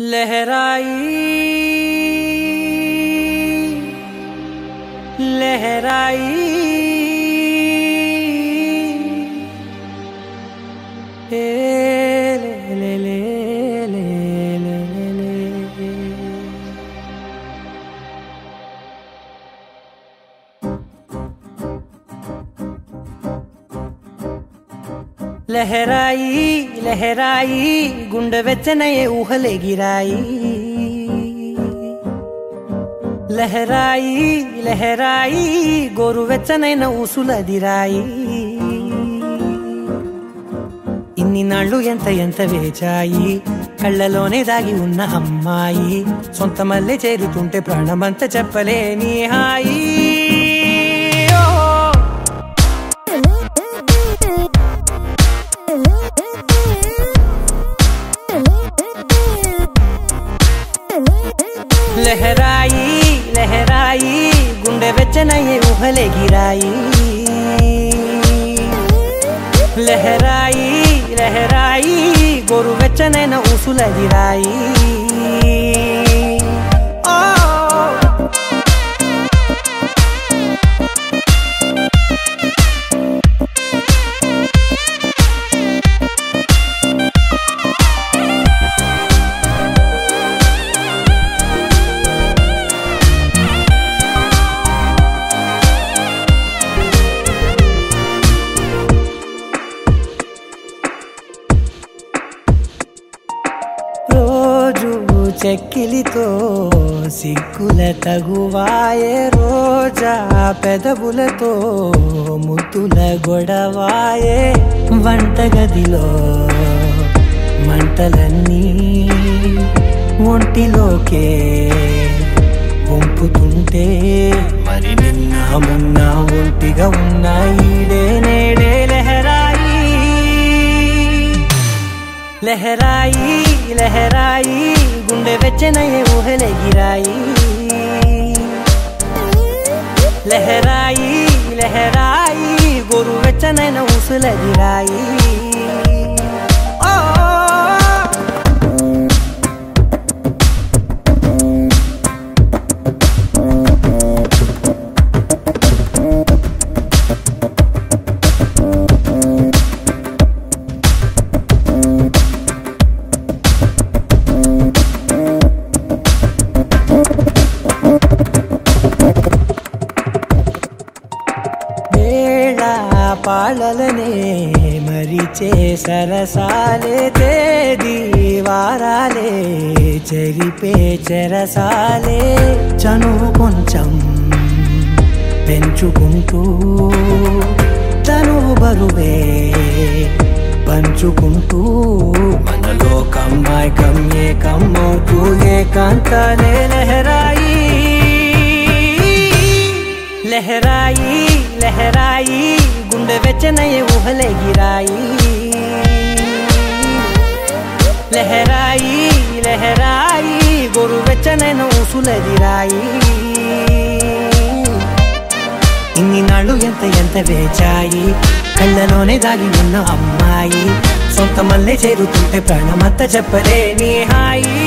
लहराई लहराई। లహరాయి లహరాయి గుండె వెచ్చనయే ఊహలే గిరాయి. లహరాయి లహరాయి గోరు వెచ్చనైన ఊసులదిరాయి ఇన్ని నాళ్ళు ఎంత ఎంత వేచాయి కళ్ళలోనే దాగి ఉన్న అమ్మాయి. సొంత మళ్ళీ చేరుతుంటే ప్రాణమంత చెప్పలేని హాయి. లహరాయి లహరాయి గుండె వెచ్చనయ్యే ఊహలే గిరాయి లహరాయి లహరాయి గోరు వెచ్చనైన ఊసులదిరాయి ఓ చెక్కిలితో సిగ్గుల తగువాయే రోజా పెదవులతో ముద్దుల గొడవాయే వంటగదిలో మంటలన్నీ ఒంటిలోకే వంపుతుంటే మరి నిన్న మొన్న ఒంటిగా ఉన్నాయి. లహరాయి లహరాయి గుండె వెచ్చనయ్యే ఊహలే గిరాయి. లహరాయి లహరాయి గోరు వెచ్చనైన ఊసులదిరాయి వేళ పాలలనే మరిచే సరసాలే తేదీ వారాలే చెరిపే చెరసాలే. చనువు కొంచెం పెంచుకుంటూ తనువు బరువే పంచుకుంటూ మనలో కమ్మాయి కమ్మే కమ్మవుతూ ఏకాంతాలే లహరాయి లహరాయి లహరాయి గుండె వెచ్చనయ్యే ఊహలే గిరాయి. లహరాయి లహరాయి గోరు వెచ్చనైన ఊసులదిరాయి ఇన్ని నాళ్ళు ఎంత ఎంత వేచాయి కళ్ళలోనే దాగి ఉన్న అమ్మాయి. సొంత మల్లె చేరుతుంటే చెప్పలే నీ హాయి.